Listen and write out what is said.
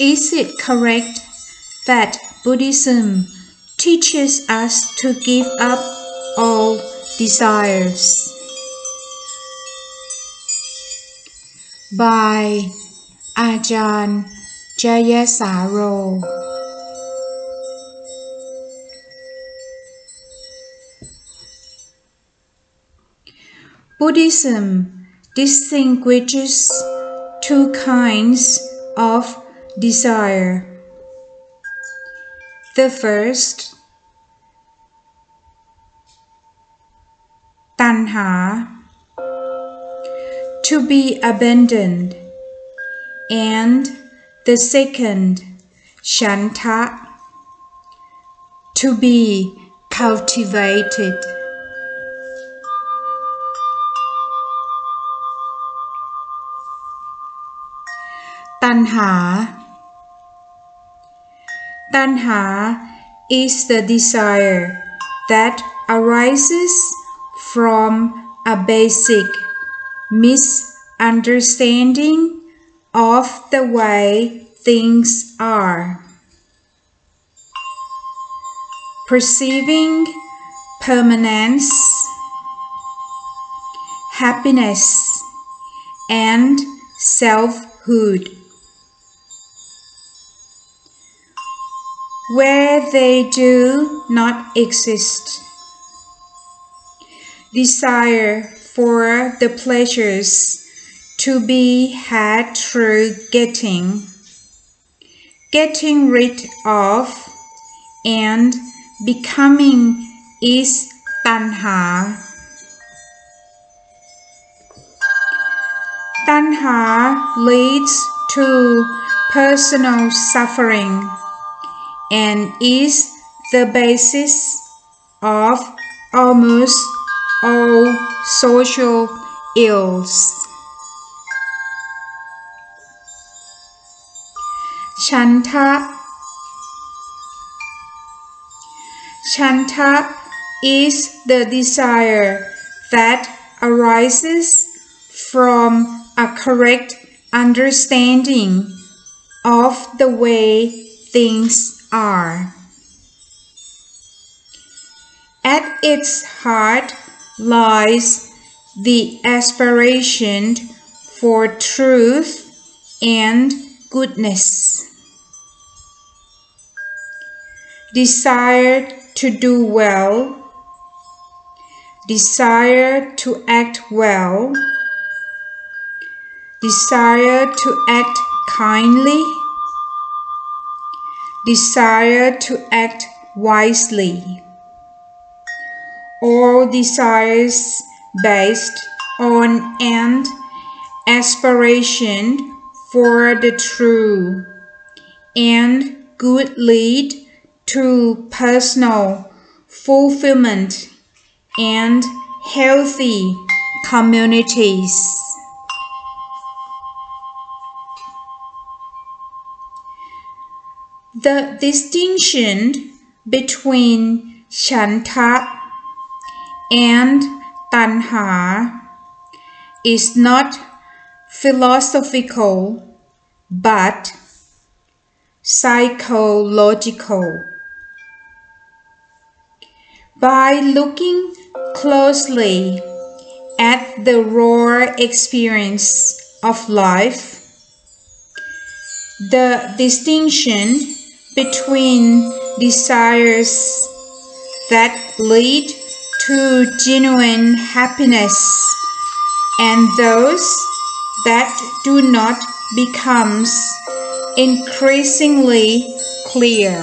Is it correct that Buddhism teaches us to give up all desires? By Ajahn Jayasaro Buddhism distinguishes two kinds of desire. The first, tanha, to be abandoned, and the second, chanda, to be cultivated. Tanha Tanha is the desire that arises from a basic misunderstanding of the way things are. Perceiving permanence, happiness, and selfhood. Where they do not exist. Desire for the pleasures to be had through getting, getting rid of, and becoming is tanha. Tanha leads to personal suffering and is the basis of almost all social ills. Chanda Chanda is the desire that arises from a correct understanding of the way things are. At its heart lies the aspiration for truth and goodness. Desire to do well, desire to act well, desire to act kindly, desire to act wisely all desires based on an aspiration for the true and good lead to personal fulfillment and healthy communities. The distinction between Chanda and tanha is not philosophical but psychological. By looking closely at the raw experience of life, the distinction between desires that lead to genuine happiness and those that do not becomes increasingly clear.